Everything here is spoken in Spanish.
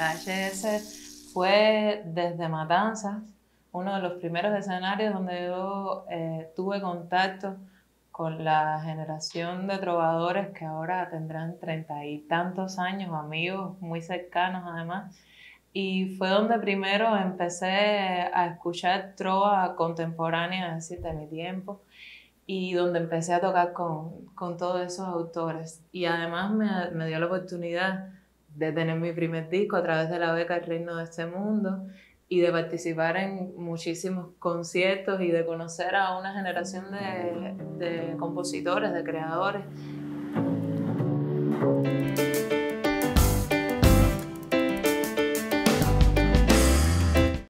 HS fue desde Matanzas, uno de los primeros escenarios donde yo eh, tuve contacto con la generación de trovadores que ahora tendrán treinta y tantos años, amigos muy cercanos además. Y fue donde primero empecé a escuchar trova contemporánea, es de mi tiempo, y donde empecé a tocar con, con todos esos autores. Y además me, me, dio la oportunidad de tener mi primer disco a través de la beca El Reino de este Mundo y de participar en muchísimos conciertos y de conocer a una generación de, de compositores, de creadores.